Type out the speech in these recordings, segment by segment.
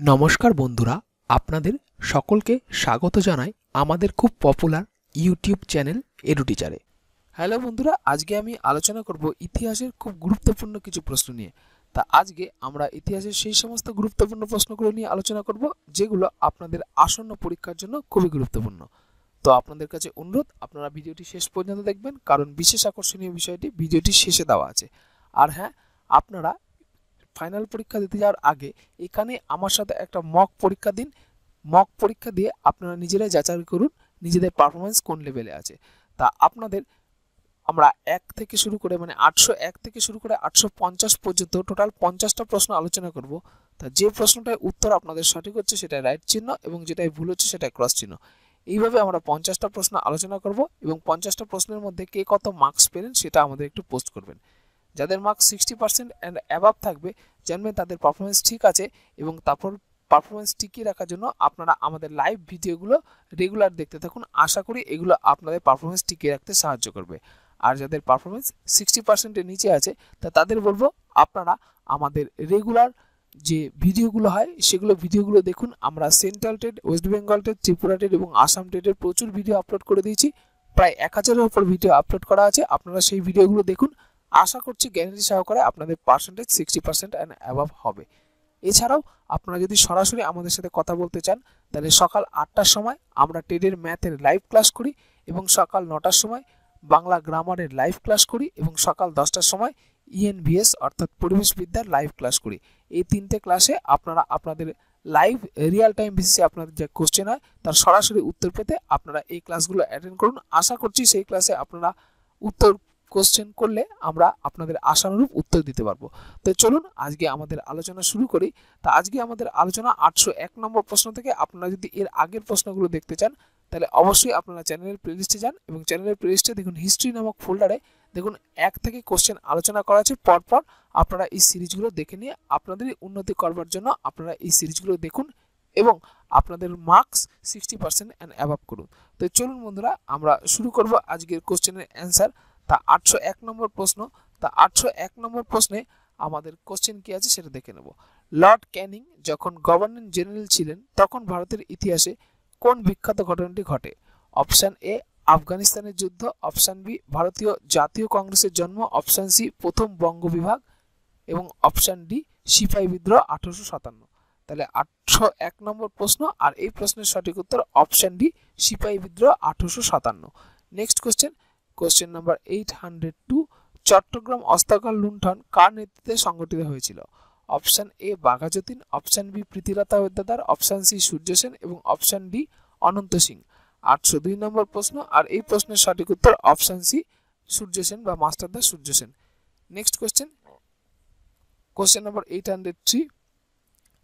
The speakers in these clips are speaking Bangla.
নমস্কার বন্ধুরা, আপনাদের সকলকে স্বাগত জানাই আমাদের খুব পপুলার ইউটিউব চ্যানেল এডুটিচারে হ্যালো বন্ধুরা, আজকে আমি আলোচনা করব ইতিহাসের খুব গুরুত্বপূর্ণ কিছু প্রশ্ন নিয়ে। তা আজকে আমরা ইতিহাসের সেই সমস্ত গুরুত্বপূর্ণ প্রশ্নগুলো নিয়ে আলোচনা করব, যেগুলো আপনাদের আসন্ন পরীক্ষার জন্য খুবই গুরুত্বপূর্ণ। তো আপনাদের কাছে অনুরোধ, আপনারা ভিডিওটি শেষ পর্যন্ত দেখবেন, কারণ বিশেষ আকর্ষণীয় বিষয়টি ভিডিওটি শেষে দেওয়া আছে। আর হ্যাঁ আপনারা ফাইনাল পরীক্ষা দিতে যাওয়ার আগে এখানে আমার সাথে একটা মক পরীক্ষা দিন। মক পরীক্ষা দিয়ে আপনারা নিজেরাই যাচাই করুন, নিজেদের পারফরমেন্স কোন লেভেলে আছে। তা আপনাদের আমরা এক থেকে শুরু করে মানে আটশো এক থেকে শুরু করে আটশো পঞ্চাশ পর্যন্ত টোটাল পঞ্চাশটা প্রশ্ন আলোচনা করব। তা যে প্রশ্নটায় উত্তর আপনাদের সঠিক হচ্ছে সেটা রাইট চিহ্ন এবং যেটাই ভুল হচ্ছে সেটা ক্রস চিহ্ন। এইভাবে আমরা পঞ্চাশটা প্রশ্ন আলোচনা করব এবং পঞ্চাশটা প্রশ্নের মধ্যে কে কত মার্কস পেলেন সেটা আমাদের একটু পোস্ট করবেন। যাদের marks sixty percent and above থাকবে, জানবেন তাদের পারফরমেন্স ঠিক আছে এবং তারপর পারফরমেন্স টিকিয়ে রাখার জন্য আপনারা আমাদের লাইভ ভিডিওগুলো রেগুলার দেখতে থাকুন। আশা করি এগুলো আপনাদের পারফরমেন্স টিকিয়ে রাখতে সাহায্য করবে। আর যাদের পারফরমেন্স সিক্সটি পার্সেন্টের নিচে আছে, তা তাদের বলব আপনারা আমাদের রেগুলার যে ভিডিওগুলো হয়, সেগুলো ভিডিওগুলো দেখুন। আমরা central TET West Bengal TET Tripura TET এবং আসাম টেটের প্রচুর ভিডিও আপলোড করে দিয়েছি। প্রায় এক হাজারের উপর ভিডিও আপলোড করা আছে। আপনারা সেই ভিডিওগুলো দেখুন। আশা করছি গ্যারান্টি সহকারে আপনাদের percentage sixty percent and above হবে। এছাড়াও আপনারা যদি সরাসরি আমাদের সাথে কথা বলতে চান, তাহলে সকাল আটটার সময় আমরা টেডের ম্যাথের লাইভ ক্লাস করি এবং সকাল নটার সময় বাংলা গ্রামারের লাইভ ক্লাস করি এবং সকাল দশটার সময় ইএনভিএস অর্থাৎ পরিবেশবিদ্যার লাইভ ক্লাস করি। এই তিনটে ক্লাসে আপনারা আপনাদের লাইভ রিয়েল টাইম বেসিসে আপনাদের যে কোশ্চেন হয়, তার সরাসরি উত্তর পেতে আপনারা এই ক্লাসগুলো অ্যাটেন্ড করুন। আশা করছি সেই ক্লাসে আপনারা উত্তর কোশ্চেন করলে আমরা আপনাদের আশানুরূপ উত্তর দিতে পারব। তো চলুন আজকে আমাদের আলোচনা শুরু করি। তা আজকে আমাদের আলোচনা আটশো এক নম্বর প্রশ্ন থেকে আপনারা যদি এর আগের প্রশ্নগুলো দেখতে চান, তাহলে অবশ্যই আপনারা চ্যানেলের প্লেলিস্টে যান এবং চ্যানেলের প্লেলিস্টে দেখুন হিস্ট্রি নামক ফোল্ডারে দেখুন এক থেকে কোশ্চেন আলোচনা করা আছে। পরপর আপনারা এই সিরিজগুলো দেখে নিয়ে আপনাদেরই উন্নতি করবার জন্য আপনারা এই সিরিজগুলো দেখুন এবং আপনাদের marks sixty percent and above করুন। তো চলুন বন্ধুরা, আমরা শুরু করব আজকের কোশ্চেনের অ্যান্সার তা আটশো এক নম্বর প্রশ্ন, তা আটশো এক নম্বর প্রশ্নে আমাদের কোশ্চেন কি আছে সেটা দেখে নেব। লর্ড ক্যানিং যখন গভর্নর জেনারেল ছিলেন, তখন ভারতের ইতিহাসে কোন বিখ্যাত ঘটনাটি ঘটে? অপশান এ, আফগানিস্তানের যুদ্ধ। অপশান বি, ভারতীয় জাতীয় কংগ্রেসের জন্ম। অপশান সি, প্রথম বঙ্গ বিভাগ এবং অপশান ডি, সিপাহী বিদ্রোহ আঠারোশো সাতান্ন। তাহলে আটশো এক নম্বর প্রশ্ন, আর এই প্রশ্নের সঠিক উত্তর অপশান ডি, সিপাহী বিদ্রোহ আঠারোশো সাতান্ন। Next question question number eight hundred two Chittagong অস্তাকার লুণ্ঠন কার নেতৃত্বে সংগঠিত হয়েছিল? Option A Bagha Jatin option B Pritilata Waddedar option C Surya Sen এবং অপশান ডি অনন্ত সিং আটশো দুই নম্বর প্রশ্ন, আর এই প্রশ্নের সঠিক উত্তর অপশান সি সূর্য সেন বা Masterda Surya Sen next question question number eight hundred three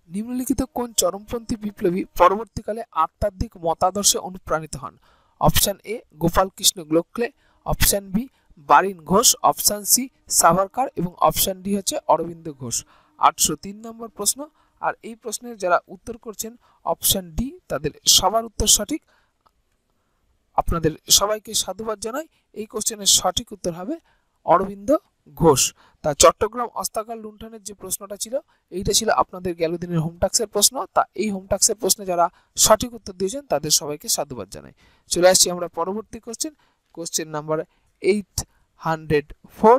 নিম্নলিখিত কোন চরমপন্থী বিপ্লবী পরবর্তীকালে আত্মাধিক মতাদর্শে অনুপ্রাণিত হন? Option A Gopal Krishna Gokhale. Option B, Barin Ghosh, option C, Savarkar এবং অপশান ডি হচ্ছে অরবিন্দ ঘোষ। আটশো তিন নম্বর প্রশ্ন, আর এই প্রশ্নের যারা উত্তর করছেন, অপশান ডি তাদের সবার উত্তর সঠিক। আপনাদের সবাইকে সাধুবাদ জানাই, এই কোশ্চেনের সঠিক উত্তর হবে অরবিন্দ ঘোষ। তা চট্টগ্রাম অস্তাকার লুণ্ঠনের যে প্রশ্নটা ছিল, এইটা ছিল আপনাদের গেল দিনের হোমটাক্সের প্রশ্ন। তা এই হোমটাক্সের প্রশ্নে যারা সঠিক উত্তর দিয়েছেন, তাদের সবাইকে সাধুবাদ জানাই। চলে আসছি আমরা পরবর্তী question. Question number eight hundred four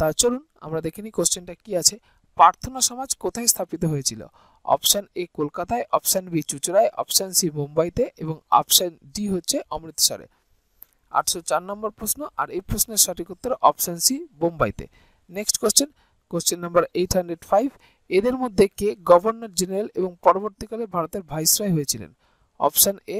তা চলুন আমরা দেখে নিই কোশ্চেনটা কি আছে। প্রার্থনা সমাজ কোথায় স্থাপিত হয়েছিল? অপশান এ কলকাতায় অপশান বি চুচুড়ায় অপশান সি মুম্বাইতে এবং অপশান ডি হচ্ছে অমৃতসরে। আটশো চার নম্বর প্রশ্ন, আর এই প্রশ্নের সঠিক উত্তর option C বোম্বাইতে next question question number eight hundred five এদের মধ্যে কে গভর্নর জেনারেল এবং পরবর্তীকালে ভারতের ভাইসরয় হয়েছিলেন? Option A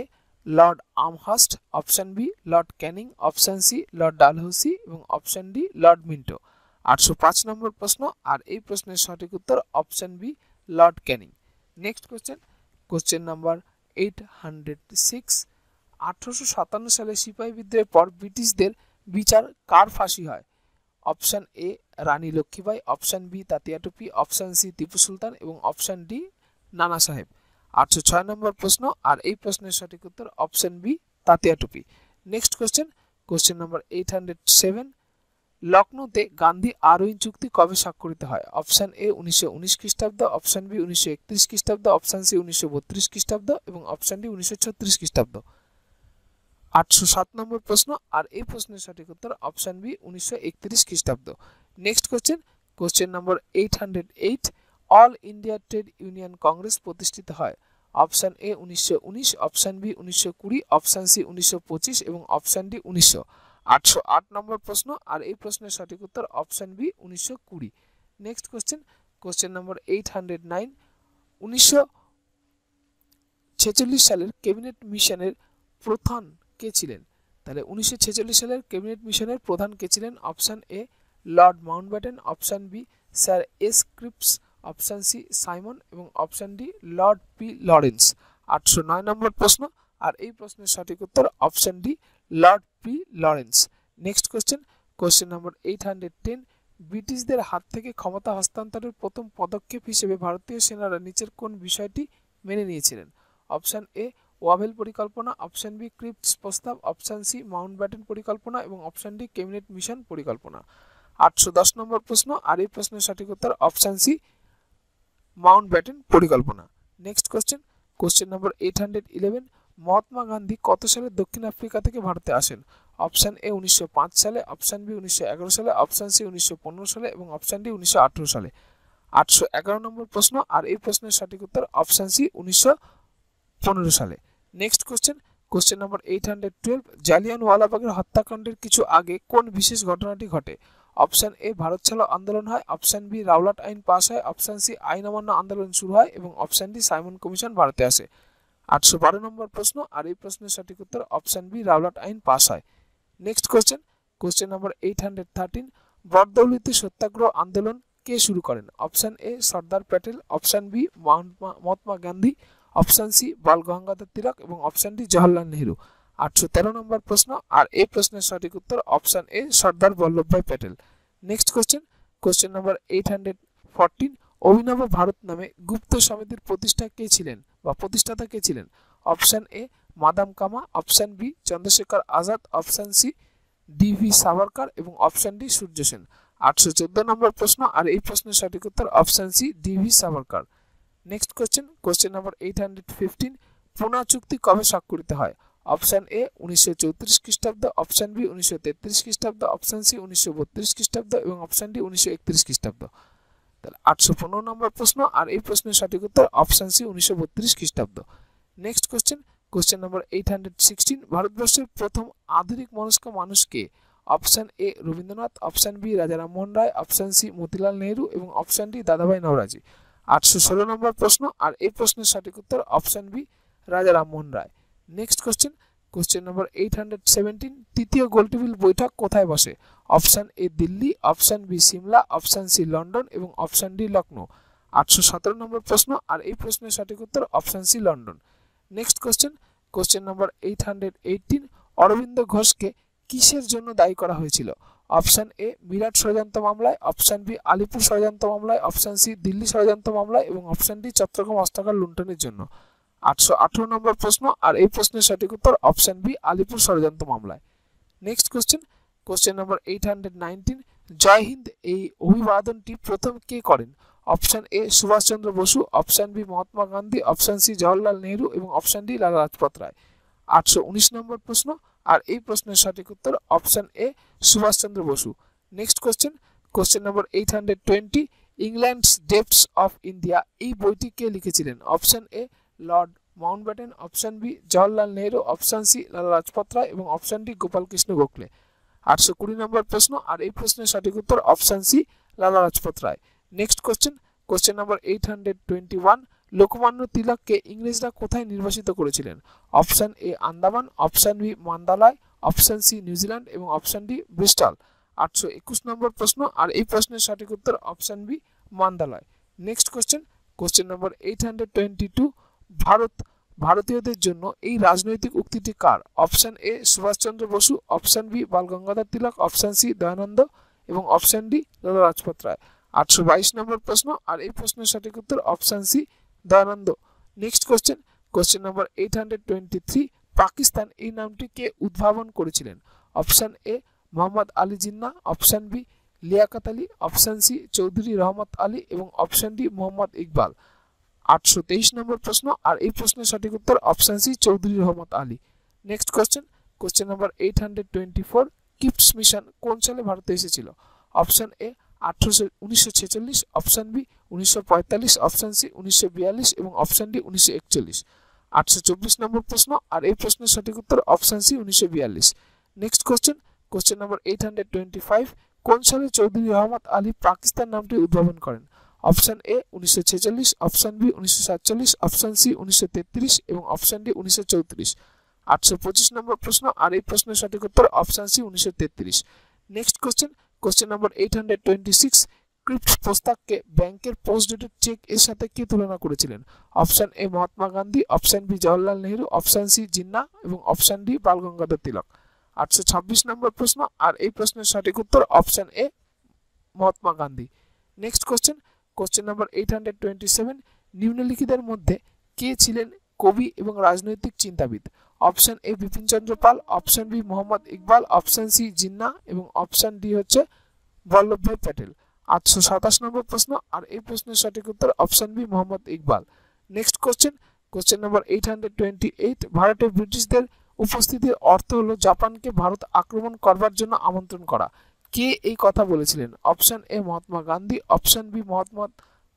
Lord Amherst option B Lord Canning option C Lord Dalhousie এবং অপশান ডি লর্ড মিন্টো আটশো পাঁচ নম্বর প্রশ্ন, আর এই প্রশ্নের সঠিক উত্তর option B Lord Canning next question question number eight hundred six আঠারোশো সাতান্ন সালে সিপাহী বিদ্রোহের পর ব্রিটিশদের বিচার কার ফাঁসি হয়? Option A Rani Lakshmibai option B Tatya Tope option C Tipu Sultan এবং অপশান ডি নানা সাহেব। আটশো ছয় নম্বর প্রশ্ন, আর এই প্রশ্নের সঠিক উত্তর option B Tatya Tope. Next question question number eight hundred seven লখনৌতে Gandhi Irwin চুক্তি কবে স্বাক্ষরিত হয়? অপশন এ উনিশশো উনিশ খ্রিস্টাব্দ অপশন বি উনিশশো একত্রিশ খ্রিস্টাব্দ অপশন সি উনিশশো বত্রিশ খ্রিস্টাব্দ, এবং অপশন ডি উনিশশো ছত্রিশ খ্রিস্টাব্দ। আটশো সাত নম্বর প্রশ্ন, আর এই প্রশ্নের সঠিক উত্তর অপশন বি উনিশশো একত্রিশ খ্রিস্টাব্দ। Next question question number eight hundred eight All India Trade Union Congress প্রতিষ্ঠিত হয়। অপশান এ উনিশশো উনিশ অপশন বি উনিশশো কুড়ি অপশন সি উনিশশো পঁচিশ এবং অপশান ডি উনিশশো আটশো আট নম্বর প্রশ্ন, আর এই প্রশ্নের সঠিক উত্তর অপশান বি উনিশশো কুড়ি। Next question question number eight hundred nine উনিশশো ছেচল্লিশ সালের ক্যাবিনেট মিশনের প্রধান কে ছিলেন? তাহলে উনিশশো ছেচল্লিশ সালের ক্যাবিনেট মিশনের প্রধান কে ছিলেন? Option A Lord Mountbatten option B sir S Cripps option C Simon এবং option D Lord P Lawrence. আটশো নয় নম্বর প্রশ্ন, আর এই প্রশ্নের সঠিক উত্তর option D Lord P Lawrence. Next question question number eight hundred ten, ব্রিটিশদের হাত থেকে ক্ষমতা হস্তান্তরের প্রথম পদক্ষেপ হিসেবে ভারতীয় সেনারা নিচের কোন বিষয়টি মেনে নিয়েছিলেন? অপশান এ, ওয়াভেল পরিকল্পনা, অপশান বি, ক্রিপ্টস প্রস্তাব, অপশান সি, মাউন্ট ব্যাটেন পরিকল্পনা এবং অপশান ডি ক্যাবিনেট মিশন পরিকল্পনা। আটশো দশ নম্বর প্রশ্ন, আর এই প্রশ্নের সঠিক উত্তর অপশান সি মাউন্ট ব্যাটেন পরিকল্পনা। Next question question number eight hundred eleven Mahatma Gandhi কত সালে দক্ষিণ আফ্রিকা থেকে ভারতে আসেন? অপশান এ উনিশশো পাঁচ সালে অপশান বি উনিশশো সালে অপশান সি উনিশশো পনেরো সালে এবং অপশান ডি উনিশশো সালে। আটশো এগারো নম্বর প্রশ্ন, আর এই প্রশ্নের সঠিক উত্তর অপশান সি উনিশশো পনেরো সালে। Next question question number eight hundred twelve জালিয়ানওয়ালাবাগের হত্যাকাণ্ডের কিছু আগে কোন বিশেষ ঘটনাটি ঘটে? অপশান এ ভারত ছাড়ো আন্দোলন হয়, অপশান বি রাওলাট আইন পাস হয়, অপশান সি আইন অমান্য আন্দোলন শুরু হয় এবং অপশান ডি সাইমন কমিশন ভারতে আসে। আটশো বারো নম্বর প্রশ্ন, আর এই প্রশ্নের সঠিক উত্তর অপশান বি রাওলাট আইন পাস হয়। Next question question number eight hundred thirteen বরদৌলিতে সত্যাগ্রহ আন্দোলন কে শুরু করেন? Option A Sardar Patel, option B Mahatma Gandhi, option C Bal Gangadhar Tilak এবং অপশান ডি জওয়াহরলাল নেহরু। আটশো তেরো নম্বর প্রশ্ন, আর এই প্রশ্নের সঠিক উত্তর option A Sardar Vallabhbhai Patel. Next question question number eight hundred fourteen Abhinav Bharat নামে গুপ্ত সমিতির প্রতিষ্ঠা কে ছিলেন বা প্রতিষ্ঠাতা কে ছিলেন? Option A Madame Cama option B Chandrashekhar Azad option C D V Savarkar এবং অপশান ডি সূর্য সেন। আটশো চোদ্দ নম্বর প্রশ্ন, আর এই প্রশ্নের সঠিক উত্তর option C D V Savarkar. Next question question number eight hundred fifteen Poona চুক্তি কবে স্বাক্ষরিত হয়? অপশান এ উনিশশো চৌত্রিশ খ্রিস্টাব্দ। অপশান বি উনিশশো তেত্রিশ খ্রিস্টাব্দ। অপশান সি উনিশশো বত্রিশ খ্রিস্টাব্দ। এবং অপশান ডি উনিশশো একত্রিশ খ্রিস্টাব্দ। তাহলে আটশো পনেরো নম্বর প্রশ্ন, আর এই প্রশ্নের সঠিক উত্তর অপশান সি উনিশশো বত্রিশ খ্রিস্টাব্দ। Next question question number eight hundred sixteen ভারতবর্ষের প্রথম আধুনিক মনস্ক মানুষকে option A Rabindranath option B Raja Rammohan Roy option C Motilal Nehru এবং অপশান ডি দাদাভাই নওরাজি। আটশো ষোলো নম্বর প্রশ্ন, আর এই প্রশ্নের সঠিক উত্তর option B Raja Rammohan Roy. Next question question number eight hundred seventeen তৃতীয় গোলটেবিল বৈঠক কোথায় বসে? Option A Delhi option B Shimla option C London এবং অপশান ডি লখনৌ আটশো সতেরো নম্বর প্রশ্ন আর এই প্রশ্নের সঠিক উত্তর option C London next question question number eight hundred eighteen Aurobindo ঘোষকে কিসের জন্য দায়ী করা হয়েছিল? অপশান এ মিরাট ষড়যন্ত্র মামলায় অপশান বি আলিপুর ষড়যন্ত্র মামলায় অপশান সি দিল্লি ষড়যন্ত্র মামলায় এবং অপশান ডি চট্টগ্রাম অস্ত্রাগার লুণ্ঠনের জন্য। আটশো আঠারো নম্বর প্রশ্ন আর এই প্রশ্নের সঠিক উত্তর অপশান বি, আলিপুর ষড়যন্ত্র মামলায়। Next question question number eight hundred nineteen Jai Hind এই অভিবাদনটি প্রথম কে করেন? Option A Subhash Chandra Bose option B Mahatma Gandhi option C Jawaharlal Nehru এবং অপশান ডি লালা রাজপথ রায়। আটশো উনিশ নম্বর প্রশ্ন আর এই প্রশ্নের সঠিক উত্তর option A Subhash Chandra Bose. Next question question number eight hundred twenty England's debts of India এই বইটি কে লিখেছিলেন? Option A Lord Mountbatten option B Jawaharlal Nehru option C Lala Lajpat Rai এবং অপশান ডি গোপাল কৃষ্ণ গোখলে আটশো কুড়ি নম্বর প্রশ্ন, আর এই প্রশ্নের সঠিক উত্তর option C Lala Lajpat Rai next question question number eight hundred twenty one Lokmanya তিলককে ইংরেজরা কোথায় নির্বাসিত করেছিলেন? Option A Andaman option B Mandalay option C New Zealand এবং অপশান ডি ব্রিস্টল আটশো একুশ নম্বর প্রশ্ন, আর এই প্রশ্নের সঠিক উত্তর option B Mandalay. Next question question number eight hundred twenty two Bharat, ভারতীয়দের জন্য এই রাজনৈতিক উক্তিটি কার? Option A, Subhash Chandra Bose, option B Bal Gangadhar Tilak, option C, Dayanand এবং অপশন ডি লালা রাজপথ রায়। আটশো বাইশ নম্বর প্রশ্ন, আর এই প্রশ্নের সঠিক উত্তর option C, Dayanand. Next question question number eight hundred twenty three Pakistan এই নামটিকে উদ্ভাবন করেছিলেন? Option A, Mohammad Ali Jinnah option B, Liaquat Ali, option C, Chaudhry Rahmat Ali এবং অপশন ডি, মোহাম্মদ ইকবাল। আটশো তেইশ নম্বর প্রশ্ন আর এই প্রশ্নের সঠিক উত্তর option C, Chowdhury Rahmat Ali. Next question question number eight hundred twenty four Cripps mission কোন সালে ভারতে এসেছিল? অপশান এ আঠারোশো, উনিশশো ছেচল্লিশ অপশান বি উনিশশো পঁয়তাল্লিশ অপশান সি উনিশশো বিয়াল্লিশ এবং অপশান ডি উনিশশো একচল্লিশ। আটশো চব্বিশ নম্বর প্রশ্ন আর এই প্রশ্নের সঠিক উত্তর অপশান সি উনিশশো বিয়াল্লিশ। Next question question number eight hundred twenty five কোন সালে চৌধুরী রহমত আলী পাকিস্তান নামটি উদ্ভাবন করেন? অপশান এ উনিশশো ছেচল্লিশ, অপশান বি উনিশশো সাতচল্লিশ, অপশান সি উনিশশো তেত্রিশ এবং অপশান ডি উনিশশো চৌত্রিশ। আটশো পঁচিশ নম্বর প্রশ্ন আর এই প্রশ্নের সঠিক উত্তর অপশান সি উনিশশো তেত্রিশ। Next question question number eight hundred twenty six Cripps প্রস্তাবকে ব্যাংকের পোস্ট ডেটেড চেক এর সাথে কে তুলনা করেছিলেন? Option A Mahatma Gandhi, option B Jawaharlal Nehru, option C Jinnah এবং অপশান ডি বাল গঙ্গাধর তিলক। আটশো ছাব্বিশ নম্বর প্রশ্ন আর এই প্রশ্নের সঠিক উত্তর option A Mahatma Gandhi. Next question question number eight hundred twenty seven নিম্নলিখিতের মধ্যে কে ছিলেন কবি এবং রাজনৈতিক চিন্তাবিদ? Option A Bipin Chandra Pal option B Mohammad Iqbal option C Jinnah এবং অপশন ডি হচ্ছে বল্লভভাই প্যাটেল। আটশো সাতাশ নম্বর প্রশ্ন, আর এই প্রশ্নের সঠিক উত্তর option B Mohammad Iqbal. Next question question number eight hundred twenty eight ভারতে ব্রিটিশদের উপস্থিতির অর্থ হলো জাপানকে ভারত আক্রমণ করবার জন্য আমন্ত্রণ করা। কে এই কথা বলেছিলেন? Option A Mahatma Gandhi, option B Mahatma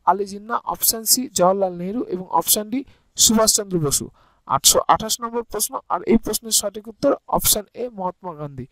Ali Jinnah, option C Jawaharlal Nehru এবং অপশন ডি সুভাষচন্দ্র বসু। আটশো আঠাশ নম্বর প্রশ্ন আর এই প্রশ্নের সঠিক উত্তর option A Mahatma Gandhi.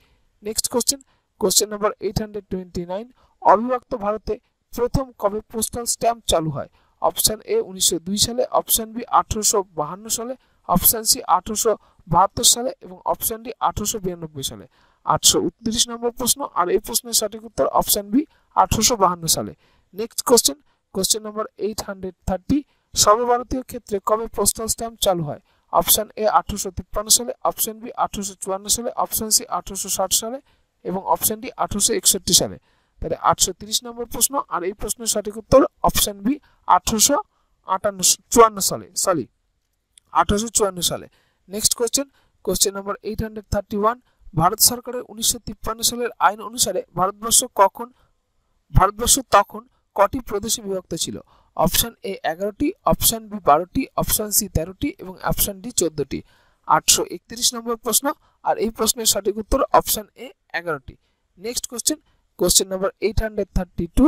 Next question question number eight hundred twenty nine অবিভক্ত ভারতে প্রথম কবে পোস্টাল স্ট্যাম্প চালু হয়? অপশন এ উনিশশো দুই সালে, অপশন বি আঠারোশো বাহান্ন সালে, অপশন সি আঠারোশো বাহাত্তর সালে এবং অপশন ডি আঠারোশো বিরানব্বই সালে। আটশো উনত্রিশ নম্বর প্রশ্ন, আর এই প্রশ্নের সঠিক উত্তর অপশন বি আঠারোশো বাহান্ন সালে। Next question question number eight hundred thirty সর্বভারতীয় ক্ষেত্রে কবে পোস্টাল স্ট্যাম্প চালু হয়? অপশন এ আঠারোশো তিপ্পান্ন সালে অপশন বি আঠারোশো চুয়ান্ন সালে অপশন সি আঠারোশো ষাট সালে, এবং অপশন ডি আঠারোশো একষট্টি সালে। তাহলে আটশো তিরিশ নম্বর প্রশ্ন, আর এই প্রশ্নের সঠিক উত্তর অপশন বি আঠারোশো আটান্ন চুয়ান্ন সালে সরি আঠারোশো চুয়ান্ন সালে। Next question question number eight hundred thirty one Bharat সরকারের উনিশশো তিপ্পান্ন সালের আইন অনুসারে ভারতবর্ষ কখন, ভারতবর্ষ তখন কটি প্রদেশে বিভক্ত ছিল? অপশন এ এগারোটি, অপশন বি বারোটি, অপশন সি তেরোটি এবং অপশন ডি চোদ্দটি। আটশো একত্রিশ নম্বর প্রশ্ন, আর এই প্রশ্নের সঠিক উত্তর অপশন এ এগারোটি। Next question question number eight hundred thirty two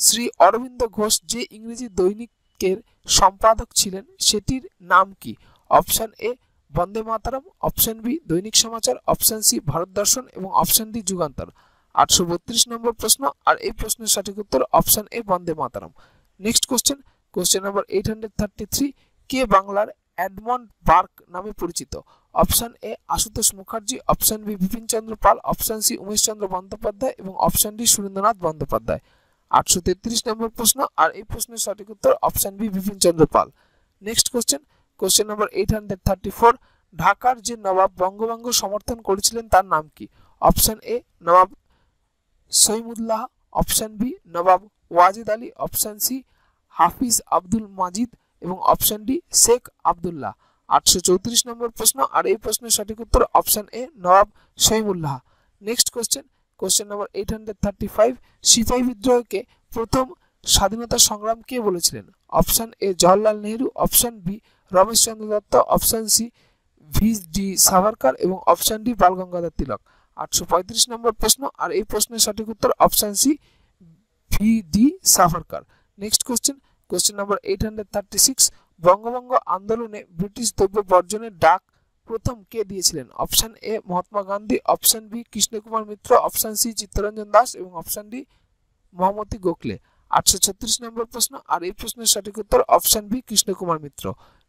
Shri Aurobindo Ghosh যে ইংরেজি দৈনিকের সম্পাদক ছিলেন, সেটির নাম কি? Option A Bande Mataram option B Dainik Samachar option C Bharat দর্শন এবং অপশন ডি যুগান্তর। আটশো বত্রিশ নম্বর প্রশ্ন, আর এই প্রশ্নের সঠিক উত্তর option A Bande Mataram. Next question question number eight hundred thirty three কে বাংলার অ্যাডমন্ড বার্ক নামে পরিচিত? Option A Ashutosh Mukherjee option B Bipin Chandra Pal option C Umeshchandra Bandyopadhyay এবং অপশন ডি সুরেন্দ্রনাথ বন্দ্যোপাধ্যায়। আটশো তেত্রিশ নম্বর প্রশ্ন, আর এই প্রশ্নের সঠিক উত্তর option B Bipin Chandra Pal. Next question question number eight hundred thirty four ঢাকার যে নবাব বঙ্গভঙ্গ সমর্থন করেছিলেন তার নাম কি option A Nawab Salimullah option B Nawab Wajid Ali option C Hafiz Abdul Majid এবং অপশন ডি শেখ আবদুল্লাহ আটশো চৌত্রিশ নম্বর প্রশ্ন, আর এই প্রশ্নের সঠিক উত্তর option A Nawab Salimullah next question question number eight hundred thirty five সিপাহী বিদ্রোহকে প্রথম স্বাধীনতা সংগ্রাম কে বলেছিলেন? Option A Jawaharlal Nehru, option B Rameshchandra Dutt, option C V D Savarkar এবং অপশন ডি বাল গঙ্গাধর তিলক। আটশো পঁয়ত্রিশ নম্বর প্রশ্ন, আর এই প্রশ্নের সঠিক উত্তর option C V D Savarkar. Next question question number eight hundred thirty six বঙ্গভঙ্গ আন্দোলনে ব্রিটিশ দ্রব্য বর্জনের ডাক প্রথম কে দিয়েছিলেন? Option A Mahatma Gandhi, option B Krishnakumar Mitra, option C Chittaranjan Das এবং অপশন ডি মহামতি গোখলে। আটশো ছত্রিশ নম্বর প্রশ্ন, আর এই প্রশ্নের সঠিক উত্তর option B, Krishnakumar Mitra.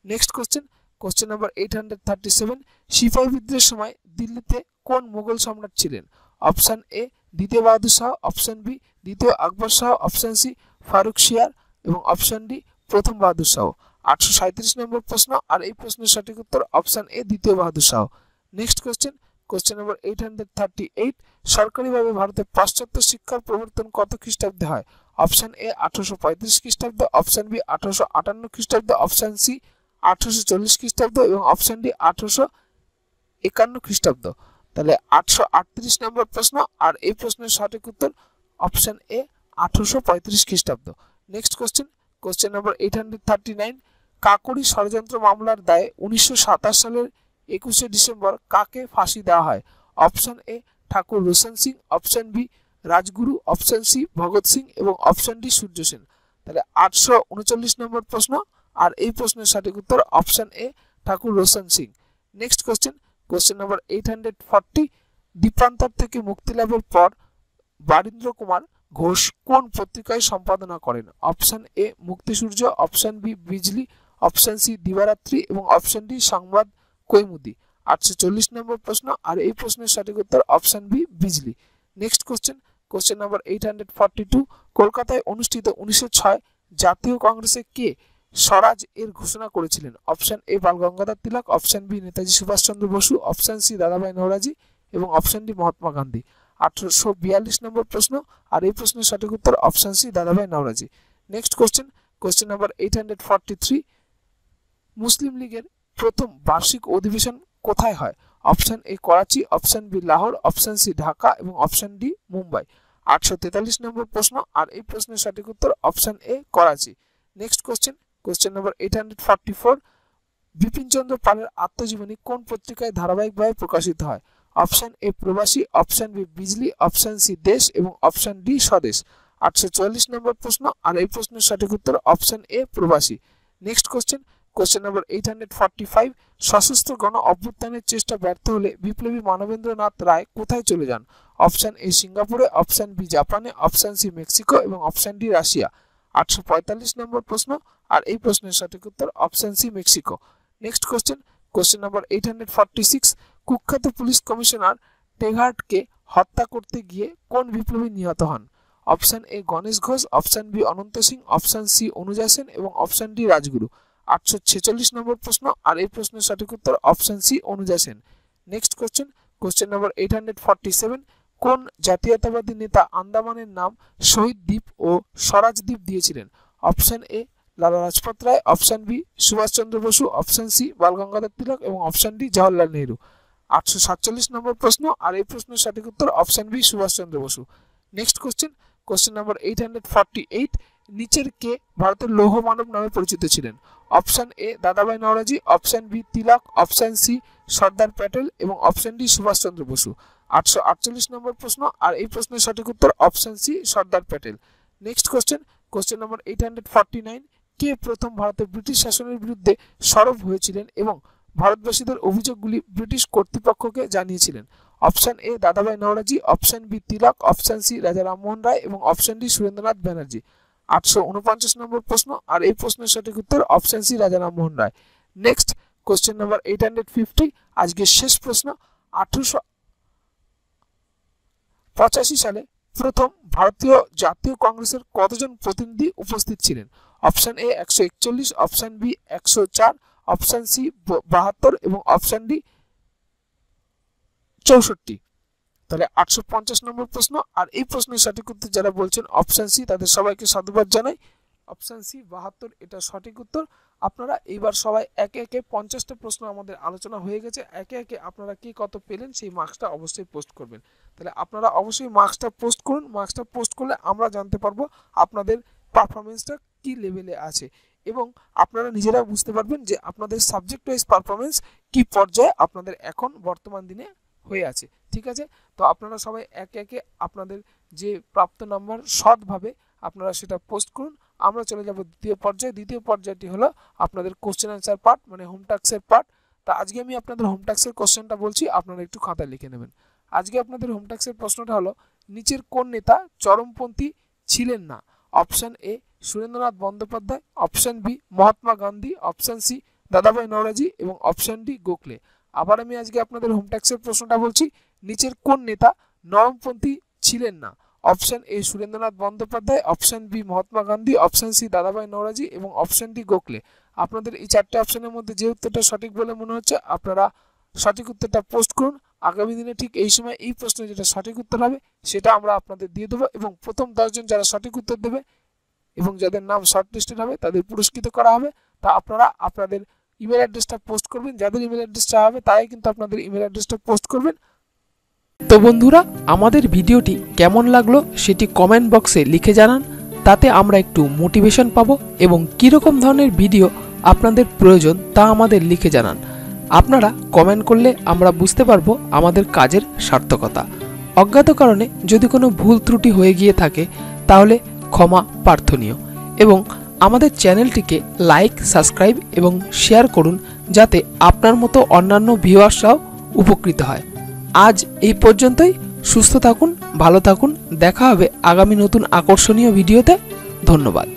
Next question question number eight hundred thirty seven সিপাহী বিদ্রোহের সময় দিল্লিতে কোন মুঘল সম্রাট ছিলেন? অপশন এ দ্বিতীয় বাহাদুর শাহ অপশন বি দ্বিতীয় আকবর শাহ অপশন সি ফারুক শিয়ার, এবং অপশন ডি প্রথম বাহাদুর শাহ। আটশো সাঁত্রিশ নম্বর প্রশ্ন, আর এই প্রশ্নের সঠিক উত্তর অপশন এ দ্বিতীয় Bahadur Shah. Next question question number eight hundred thirty eight সরকারিভাবে ভারতে পাশ্চাত্য শিক্ষার প্রবর্তন কত খ্রিস্টাব্দে হয়? অপশন এ আঠারোশো পঁয়ত্রিশ খ্রিস্টাব্দ। অপশন বি আঠারোশো আটান্ন খ্রিস্টাব্দ। অপশন সি আঠারোশো চল্লিশ খ্রিস্টাব্দ এবং অপশন ডি আঠারোশো একান্ন খ্রিস্টাব্দ। তাহলে আটশো আটত্রিশ নম্বর প্রশ্ন, আর এই প্রশ্নের সঠিক উত্তর অপশন এ আঠারোশো পঁয়ত্রিশ খ্রিস্টাব্দ। Next question question number eight hundred thirty nine Kakori ষড়যন্ত্র মামলার দায়ে উনিশশো সাতাশ সালের একুশে ডিসেম্বর কাকে ফাঁসি দেওয়া হয়? Option A, Thakur Roshan Singh, option B, Rajguru, option C, Bhagat Singh এবং অপশন ডি, সূর্য সেন। তাহলে আটশো উনচল্লিশ নম্বর প্রশ্ন, আর এই প্রশ্নের সঠিক উত্তর option A, Thakur Roshan Singh. Next question question number eight hundred forty দ্বীপান্তর থেকে মুক্তি লাভের পর বারীন্দ্র কুমার ঘোষ কোন পত্রিকায় সম্পাদনা করেন? Option A, Mukti Surya, option B, Bijli, option C, Dibaratri এবং অপশন ডি, সংবাদ কৈমুদি আটশো চল্লিশ নম্বর প্রশ্ন, আর এই প্রশ্নের সঠিক উত্তর option B Bijli. Next question question number eight hundred forty two কলকাতায় অনুষ্ঠিত উনিশশো ছয় জাতীয় কংগ্রেসে কে স্বরাজ এর ঘোষণা করেছিলেন? Option A Bal Gangadhar Tilak option B Netaji Subhashchandra Bose option C Dadabhai Naoroji এবং অপশন ডি মহাত্মা গান্ধী। আঠারোশো বিয়াল্লিশ নম্বর প্রশ্ন, আর এই প্রশ্নের সঠিক উত্তর option C Dadabhai Naoroji next question question number eight hundred forty three Muslim লীগের প্রথম বার্ষিক অধিবেশন কোথায় হয়? Option A Karachi, option B Lahore, option C Dhaka এবং অপশন ডি মুম্বাই। আটশো তেতাল্লিশ নম্বর প্রশ্ন, আর এই প্রশ্নের সঠিক উত্তর option A Karachi. Next question question number eight hundred forty four Bipin Chandra পালের আত্মজীবনী কোন পত্রিকায় ধারাবাহিকভাবে প্রকাশিত হয়? Option A Prabasi, option B Bijli, option C Desh এবং অপশন ডি স্বদেশ। আটশো চুয়াল্লিশ নম্বর প্রশ্ন, আর এই প্রশ্নের সঠিক উত্তর option A Prabasi. Next question question number eight hundred forty five সশস্ত্র গণ অভ্যুত্থানের চেষ্টা ব্যর্থ হলে বিপ্লবী মানবেন্দ্রনাথ রায় কোথায় চলে যান? অপশন এ সিঙ্গাপুরে অপশন বি জাপানে অপশন সি মেক্সিকো এবং অপশন ডি রাশিয়া। আটশো পঁয়তাল্লিশ নম্বর প্রশ্ন আর এই প্রশ্নের সঠিক উত্তর option C Mexico. Next question question number eight hundred forty six কুখ্যাত পুলিশ কমিশনার টেঘার্টকে হত্যা করতে গিয়ে কোন বিপ্লবী নিহত হন? Option A Ganesh Ghosh option B Ananta Singh option C Anuja Sen এবং অপশন ডি রাজগুরু। আটশো ছেচল্লিশ নম্বর প্রশ্ন, আর এই প্রশ্নের সঠিক উত্তর option C Anuja Sen. Next question question number eight hundred forty seven কোন জাতীয়তাবাদী নেতা আন্দামানের নাম শহীদ দ্বীপ ও স্বরাজ দ্বীপ দিয়েছিলেন? Option A Lala Lajpat Rai option B Subhashchandra Bose option C Balgangadhar Tilak এবং অপশন ডি জওয়াহরলাল নেহরু। আটশো সাতচল্লিশ নম্বর প্রশ্ন, আর এই প্রশ্নের সঠিক উত্তর option B Subhashchandra Bose. Next question question number eight hundred forty eight নিচের কে ভারতের লৌহ মানব নামে পরিচিত ছিলেন? Option A Dadabhai Naoroji, option B Tilak, option C Sardar Patel এবং অপশন ডি সুভাষচন্দ্র বসু। আটশো আটচল্লিশ নম্বর প্রশ্ন আর এই প্রশ্নের সঠিক উত্তর option C Sardar Patel. Next question question number eight hundred forty nine কে প্রথম ভারতের ব্রিটিশ শাসনের বিরুদ্ধে সরব হয়েছিলেন এবং ভারতবাসীদের অভিযোগগুলি ব্রিটিশ কর্তৃপক্ষকে জানিয়েছিলেন? Option A Dadabhai Naoroji, option B Tilak, option C Raja Rammohan Roy এবং অপশন ডি সুরেন্দ্রনাথ ব্যানার্জি। আটশো উনপঞ্চাশ নম্বর প্রশ্ন, আর এই প্রশ্নের সঠিক উত্তর option C Roy. Next number eight hundred fifty আজকের শেষ প্রশ্ন, আঠারোশো পঁচাশি সালে প্রথম ভারতীয় জাতীয় কংগ্রেসের কতজন প্রতিনিধি উপস্থিত ছিলেন? অপশন এ একশো একচল্লিশ অপশন বি একশো চার অপশন সি বাহাত্তর এবং অপশন ডি চৌষট্টি। তাহলে আটশো পঞ্চাশ নম্বর প্রশ্ন, আর এই প্রশ্নের সঠিক উত্তর যারা বলছেন অপশন সি তাদের সবাইকে সাধুবাদ জানাই। অপশন সি বাহাত্তর, এটা সঠিক উত্তর। আপনারা এইবার সবাই একে একে পঞ্চাশটা প্রশ্ন আমাদের আলোচনা হয়ে গেছে। একে একে আপনারা কি কত পেলেন, সেই মার্কসটা অবশ্যই পোস্ট করবেন। তাহলে আপনারা অবশ্যই মার্কসটা পোস্ট করুন। মার্কসটা পোস্ট করলে আমরা জানতে পারব আপনাদের পারফরমেন্সটা কি লেভেলে আছে। এবং আপনারা নিজেরা বুঝতে পারবেন যে আপনাদের সাবজেক্ট ওয়াইজ পারফরমেন্স কি পর্যায়ে আপনাদের এখন বর্তমান দিনে হয়ে আছে। ঠিক আছে? তো আপনারা সবাই একে একে আপনাদের যে প্রাপ্ত নাম্বার সৎভাবে আপনারা সেটা পোস্ট করুন। আমরা চলে যাব দ্বিতীয় পর্যায়ে। দ্বিতীয় পর্যায়টি হলো আপনাদের কোশ্চেন অ্যান্সার পার্ট মানে হোম টাক্সের পার্ট তা আজকে আমি আপনাদের হোম টাক্সের কোশ্চেনটা বলছি, আপনারা একটু খাতায় লিখে নেবেন। আজকে আপনাদের হোম টাক্সের প্রশ্নটা হলো, নিচের কোন নেতা চরমপন্থী ছিলেন না? Option A Surendranath Bandyopadhyay option B Mahatma Gandhi option C Dadabhai Naoroji এবং অপশন ডি গোখলে। আবার আমি আজকে আপনাদের হোম ট্যাক্সের প্রশ্নটা বলছি নিচের কোন নেতা নরমপন্থী ছিলেন না? Option A Surendranath Bandyopadhyay, option B Mahatma Gandhi, option C Dadabhai Naoroji এবং অপশন ডি গোখলে। আপনাদের এই চারটে অপশনের মধ্যে যে উত্তরটা সঠিক বলে মনে হচ্ছে, আপনারা সঠিক উত্তরটা পোস্ট করুন। আগামী দিনে ঠিক এই সময় এই প্রশ্নে যেটা সঠিক উত্তর হবে, সেটা আমরা আপনাদের দিয়ে দেবো এবং প্রথম দশজন যারা সঠিক উত্তর দেবে এবং যাদের নাম শর্ট লিস্টেড হবে, তাদের পুরস্কৃত করা হবে। তা আপনারা আপনাদের ইমেল অ্যাড্রেসটা পোস্ট করবেন। যাদের ইমেল অ্যাড্রেসটা হবে তাই কিন্তু আপনাদের ইমেল অ্যাড্রেসটা পোস্ট করবেন। তো বন্ধুরা, আমাদের ভিডিওটি কেমন লাগল সেটি কমেন্ট বক্সে লিখে জানান। তাতে আমরা একটু মোটিভেশন পাবো এবং কীরকম ধরনের ভিডিও আপনাদের প্রয়োজন তা আমাদের লিখে জানান। আপনারা কমেন্ট করলে আমরা বুঝতে পারব আমাদের কাজের সার্থকতা। অজ্ঞাত কারণে যদি কোনো ভুল ত্রুটি হয়ে গিয়ে থাকে, তাহলে ক্ষমা প্রার্থনীয়। এবং আমাদের চ্যানেলটিকে লাইক সাবস্ক্রাইব এবং শেয়ার করুন, যাতে আপনার মতো অন্যান্য ভিউয়ার্সরাও উপকৃত হয়। আজ এই পর্যন্তই। সুস্থ থাকুন ভালো থাকুন। দেখা হবে আগামী নতুন আকর্ষণীয় ভিডিওতে। ধন্যবাদ।